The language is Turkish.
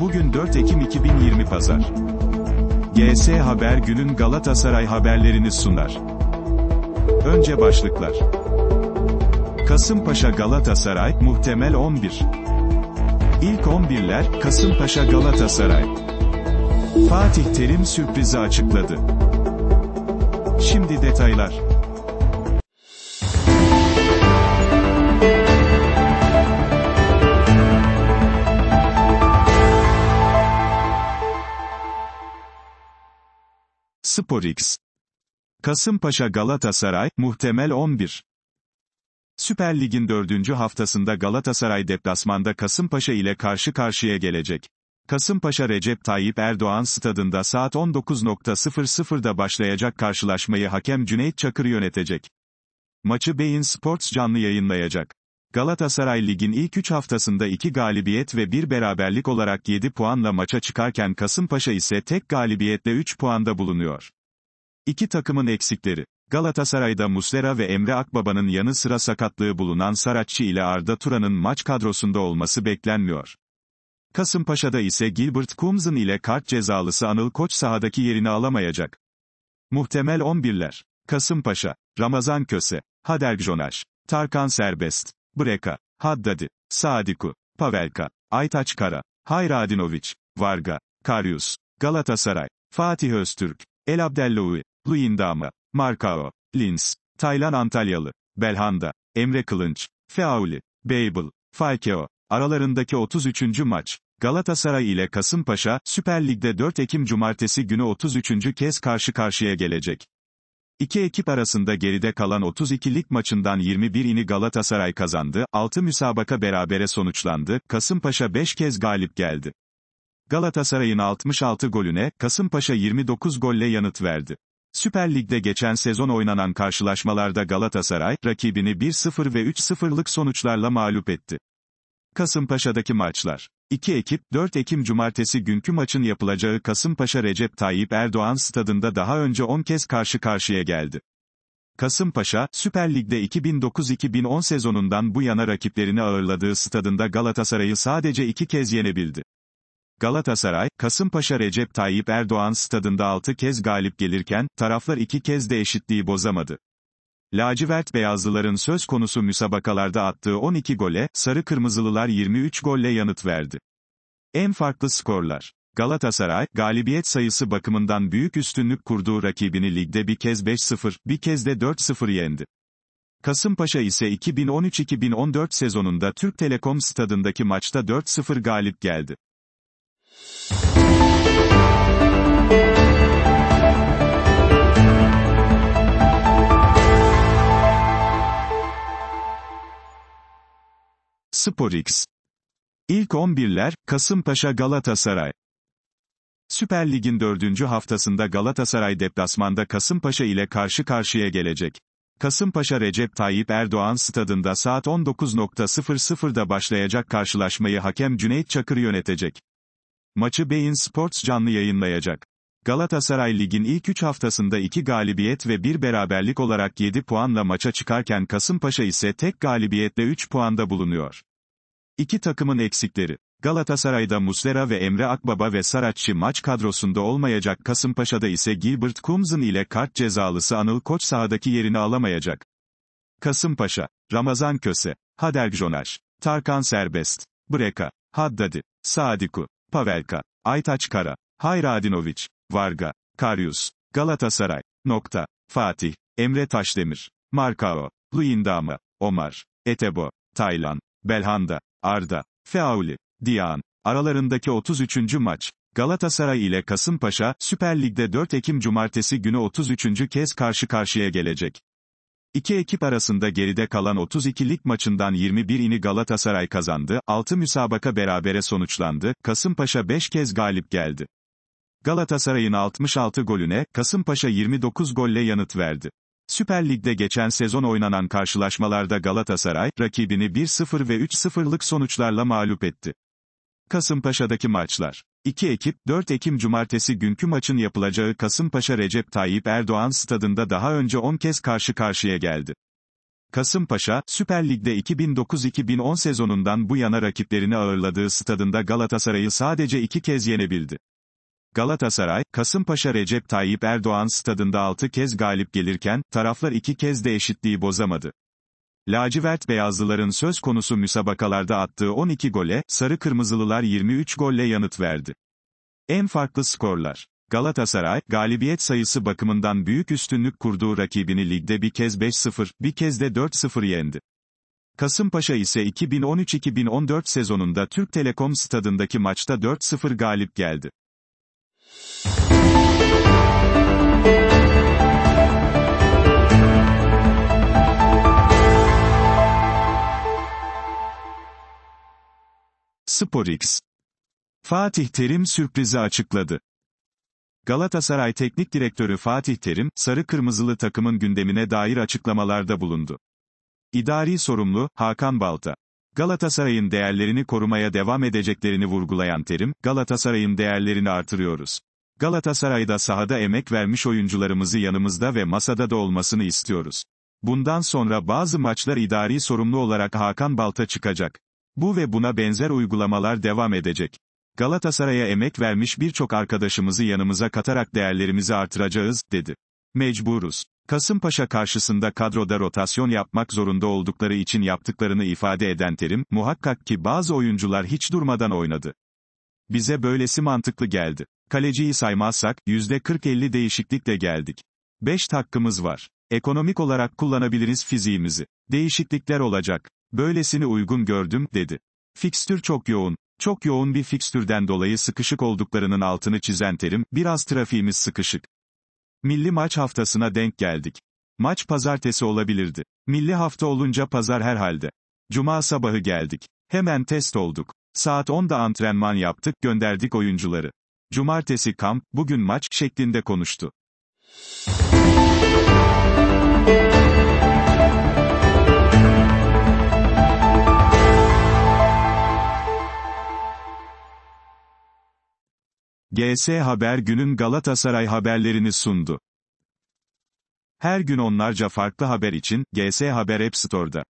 Bugün 4 Ekim 2020 Pazar. GS Haber günün Galatasaray haberlerini sunar. Önce başlıklar. Kasımpaşa Galatasaray, muhtemel 11. İlk 11'ler, Kasımpaşa Galatasaray. Fatih Terim sürprizi açıkladı. Şimdi detaylar. SporX. Kasımpaşa Galatasaray, muhtemel 11. Süper Lig'in dördüncü haftasında Galatasaray deplasmanda Kasımpaşa ile karşı karşıya gelecek. Kasımpaşa Recep Tayyip Erdoğan stadında saat 19.00'da başlayacak karşılaşmayı hakem Cüneyt Çakır yönetecek. Maçı Beyin Sports canlı yayınlayacak. Galatasaray Lig'in ilk 3 haftasında 2 galibiyet ve 1 beraberlik olarak 7 puanla maça çıkarken Kasımpaşa ise tek galibiyetle 3 puanda bulunuyor. İki takımın eksikleri. Galatasaray'da Muslera ve Emre Akbaba'nın yanı sıra sakatlığı bulunan Saratçı ile Arda Turan'ın maç kadrosunda olması beklenmiyor. Kasımpaşa'da ise Gilbert Kumzun ile kart cezalısı Anıl Koç sahadaki yerini alamayacak. Muhtemel 11'ler. Kasımpaşa, Ramazan Köse, Hader Jonaş, Tarkan Serbest, Breka, Haddadi, Sadiku, Pavelka, Aytaç Kara, Hayradinovic, Varga, Karyus, Galatasaray, Fatih Öztürk, El Abdelloui, Luyendama, Markao, Lins, Taylan Antalyalı, Belhanda, Emre Kılınç, Feauli, Babel, Falkeo, aralarındaki 33. maç, Galatasaray ile Kasımpaşa, Süper Lig'de 4 Ekim Cumartesi günü 33. kez karşı karşıya gelecek. İki ekip arasında geride kalan 32 lig maçından 21'ini Galatasaray kazandı, 6 müsabaka berabere sonuçlandı, Kasımpaşa 5 kez galip geldi. Galatasaray'ın 66 golüne, Kasımpaşa 29 golle yanıt verdi. Süper Lig'de geçen sezon oynanan karşılaşmalarda Galatasaray, rakibini 1-0 ve 3-0'lık sonuçlarla mağlup etti. Kasımpaşa'daki maçlar. İki ekip, 4 Ekim Cumartesi günkü maçın yapılacağı Kasımpaşa Recep Tayyip Erdoğan stadında daha önce 10 kez karşı karşıya geldi. Kasımpaşa, Süper Lig'de 2009-2010 sezonundan bu yana rakiplerini ağırladığı stadında Galatasaray'ı sadece iki kez yenebildi. Galatasaray, Kasımpaşa Recep Tayyip Erdoğan stadında 6 kez galip gelirken, taraflar iki kez de eşitliği bozamadı. Lacivert Beyazlıların söz konusu müsabakalarda attığı 12 gole, Sarı Kırmızılılar 23 golle yanıt verdi. En farklı skorlar. Galatasaray, galibiyet sayısı bakımından büyük üstünlük kurduğu rakibini ligde bir kez 5-0, bir kez de 4-0 yendi. Kasımpaşa ise 2013-2014 sezonunda Türk Telekom stadındaki maçta 4-0 galip geldi. SporX. İlk 11'ler, Kasımpaşa Galatasaray. Süper Lig'in dördüncü haftasında Galatasaray deplasmanda Kasımpaşa ile karşı karşıya gelecek. Kasımpaşa Recep Tayyip Erdoğan stadında saat 19.00'da başlayacak karşılaşmayı hakem Cüneyt Çakır yönetecek. Maçı Beyin Sports canlı yayınlayacak. Galatasaray Lig'in ilk 3 haftasında 2 galibiyet ve 1 beraberlik olarak 7 puanla maça çıkarken Kasımpaşa ise tek galibiyetle 3 puanda bulunuyor. İki takımın eksikleri. Galatasaray'da Muslera ve Emre Akbaba ve Saratçı maç kadrosunda olmayacak Kasımpaşa'da ise Gilbert Kumzun ile kart cezalısı Anıl Koç sahadaki yerini alamayacak. Kasımpaşa, Ramazan Köse, Hader Jonaş, Tarkan Serbest, Breka, Haddadi, Sadiku, Pavelka, Aytaç Kara, Hayradinovic, Varga, Karyus, Galatasaray, Nokta, Fatih, Emre Taşdemir, Markao, Luyendama, Omar, Etebo, Taylan, Belhanda, Arda, Feauli, Diyan, aralarındaki 33. maç, Galatasaray ile Kasımpaşa, Süper Lig'de 4 Ekim Cumartesi günü 33. kez karşı karşıya gelecek. İki ekip arasında geride kalan 32 lig maçından 21'ini Galatasaray kazandı, 6 müsabaka berabere sonuçlandı, Kasımpaşa 5 kez galip geldi. Galatasaray'ın 66 golüne, Kasımpaşa 29 golle yanıt verdi. Süper Lig'de geçen sezon oynanan karşılaşmalarda Galatasaray, rakibini 1-0 ve 3-0'lık sonuçlarla mağlup etti. Kasımpaşa'daki maçlar. İki ekip, 4 Ekim Cumartesi günkü maçın yapılacağı Kasımpaşa Recep Tayyip Erdoğan stadında daha önce 10 kez karşı karşıya geldi. Kasımpaşa, Süper Lig'de 2009-2010 sezonundan bu yana rakiplerini ağırladığı stadında Galatasaray'ı sadece iki kez yenebildi. Galatasaray, Kasımpaşa Recep Tayyip Erdoğan stadında 6 kez galip gelirken, taraflar iki kez de eşitliği bozamadı. Lacivert Beyazlıların söz konusu müsabakalarda attığı 12 gole, Sarı Kırmızılılar 23 golle yanıt verdi. En farklı skorlar. Galatasaray, galibiyet sayısı bakımından büyük üstünlük kurduğu rakibini ligde bir kez 5-0, bir kez de 4-0 yendi. Kasımpaşa ise 2013-2014 sezonunda Türk Telekom stadındaki maçta 4-0 galip geldi. SporX Fatih Terim sürprizi açıkladı. Galatasaray Teknik Direktörü Fatih Terim, sarı kırmızılı takımın gündemine dair açıklamalarda bulundu. İdari sorumlu, Hakan Balta. Galatasaray'ın değerlerini korumaya devam edeceklerini vurgulayan Terim, Galatasaray'ın değerlerini artırıyoruz. Galatasaray'da sahada emek vermiş oyuncularımızı yanımızda ve masada da olmasını istiyoruz. Bundan sonra bazı maçlar idari sorumlu olarak Hakan Balta çıkacak. Bu ve buna benzer uygulamalar devam edecek. Galatasaray'a emek vermiş birçok arkadaşımızı yanımıza katarak değerlerimizi artıracağız, dedi. Mecburuz. Kasımpaşa karşısında kadroda rotasyon yapmak zorunda oldukları için yaptıklarını ifade eden Terim, muhakkak ki bazı oyuncular hiç durmadan oynadı. Bize böylesi mantıklı geldi. Kaleciyi saymazsak, %40-50 değişiklikle geldik. 5 hakkımız var. Ekonomik olarak kullanabiliriz fiziğimizi. Değişiklikler olacak. Böylesini uygun gördüm, dedi. Fikstür çok yoğun. Çok yoğun bir fikstürden dolayı sıkışık olduklarının altını çizen terim, biraz trafiğimiz sıkışık. Milli maç haftasına denk geldik. Maç pazartesi olabilirdi. Milli hafta olunca pazar herhalde. Cuma sabahı geldik. Hemen test olduk. Saat 10'da antrenman yaptık, gönderdik oyuncuları. Cumartesi kamp, bugün maç şeklinde konuştu. GS Haber günün Galatasaray haberlerini sundu. Her gün onlarca farklı haber için GS Haber App Store'da.